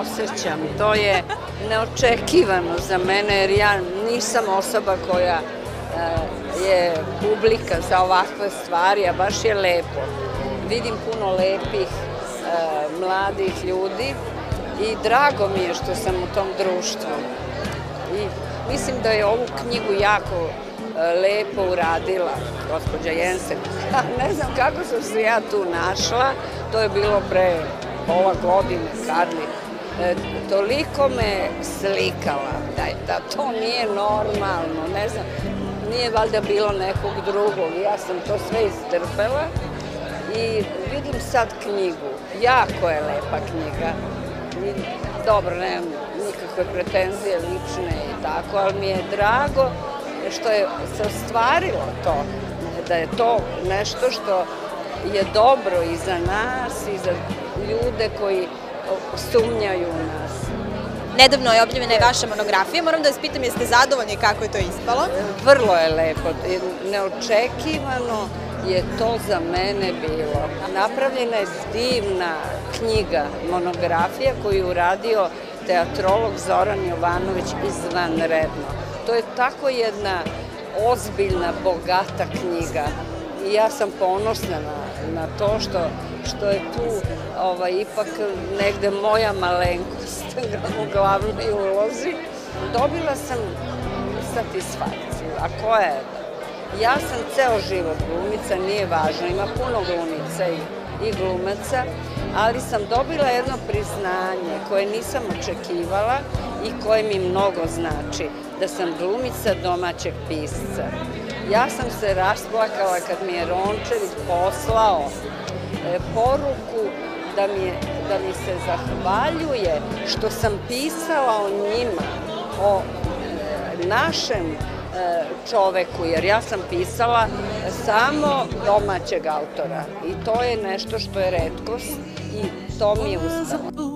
osjećam. To je neočekivano za mene jer ja nisam osoba koja e, je publika za ovakve stvari, a baš je lepo. Vidim puno lepih e, mladih ljudi i drago mi je što sam u tom društvu. I mislim da je ovu knjigu jako e, lepo uradila gospođa Jensen. ne znam kako sam se ja tu našla, to je bilo pre pola godine, Karli. E, toliko me slikala da, da to nije normalno, ne znam, nije valjda bilo nekog drugog, ja sam to sve istrpela i vidim sad knjigu, jako je lepa knjiga, I, dobro, nemam nikakve pretenzije lične i tako, ali mi je drago što je se ostvarilo to, da je to nešto što je dobro i za nas i za ljude koji sumnjaju u nas. Nedavno je objavljena i vaša monografija. Moram da vas pitam, jeste zadovoljni kako je to ispalo? Vrlo je lepo, neočekivano je to za mene bilo. Napravljena je divna knjiga, monografija koju je uradio teatrolog Zoran Jovanović izvanredno. To je tako jedna ozbiljna, bogata knjiga i ja sam ponosna na, na to što, što je tu ovaj, ipak negde moja malenkost u glavnoj ulozi. Dobila sam satisfakciju, a koja je? Ja sam ceo život glumica, nije važno, ima puno glumica i, i glumaca, ali sam dobila jedno priznanje koje nisam očekivala i koje mi mnogo znači, da sam glumica domaćeg pisca. Ja sam se rasplakala kad mi je Rončević poslao e, poruku da mi, je, da mi se zahvaljuje što sam pisala o njima, o e, našem e, čoveku, jer ja sam pisala samo domaćeg autora i to je nešto što je redkost i to mi je ustalo.